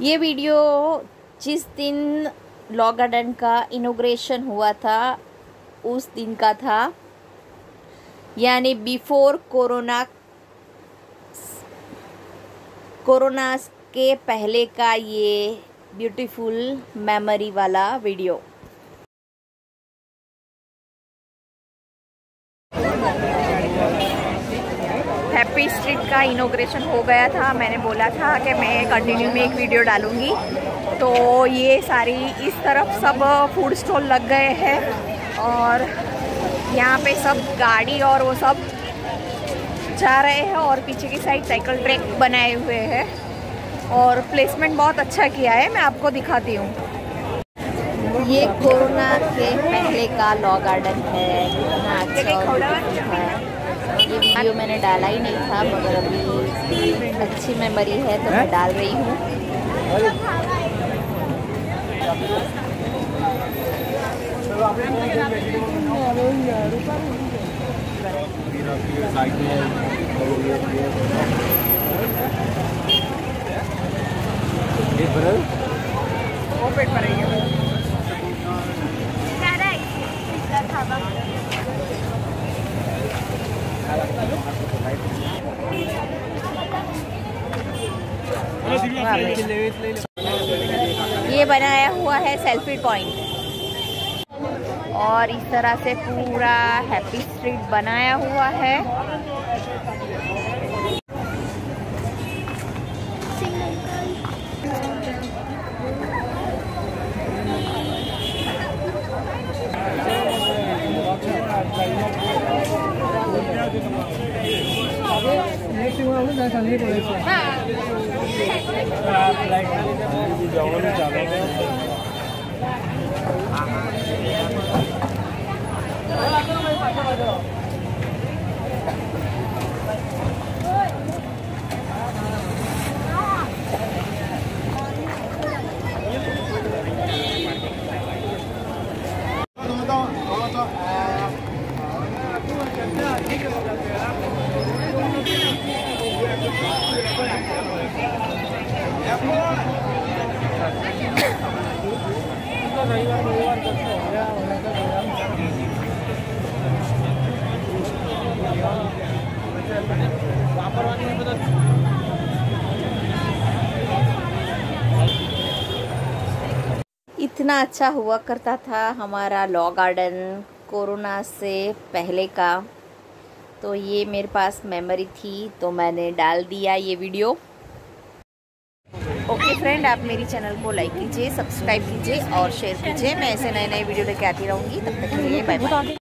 ये वीडियो जिस दिन लॉ गार्डन का इनोग्रेशन हुआ था, उस दिन का था। यानी बिफोर कोरोना कोरोना के पहले का ये ब्यूटीफुल मेमोरी वाला वीडियो। हैप्पी स्ट्रीट का इनोग्रेशन हो गया था मैंने बोला था कि मैं कंटिन्यू में एक वीडियो डालूँगी। तो ये सारी इस तरफ़ सब फ़ूड स्टॉल लग गए हैं और यहाँ पे सब गाड़ी और वो सब जा रहे हैं और पीछे की साइड साइकिल ट्रैक बनाए हुए हैं। और प्लेसमेंट बहुत अच्छा किया है मैं आपको दिखाती हूँ। ये कोरोना के पहले का लॉ गार्डन है। कितना अच्छा है ये वीडियो मैंने डाला ही नहीं था मगर अभी अच्छी मेमोरी है तो मैं डाल रही हूँ। पर ये बनाया हुआ है सेल्फी पॉइंट और इस तरह से पूरा हैप्पी स्ट्रीट बनाया हुआ है। टेस्टिंग वाले ना संजय कॉलेज हाँ। लाइक जाओ इतना अच्छा हुआ करता था हमारा लॉ गार्डन कोरोना से पहले का। तो ये मेरे पास मेमोरी थी तो मैंने डाल दिया ये वीडियो ओके फ्रेंड, आप मेरी चैनल को लाइक कीजिए सब्सक्राइब कीजिए और शेयर कीजिए। मैं ऐसे नए नए वीडियो लेके आती रहूँगी। तब तक के लिए बाय बाय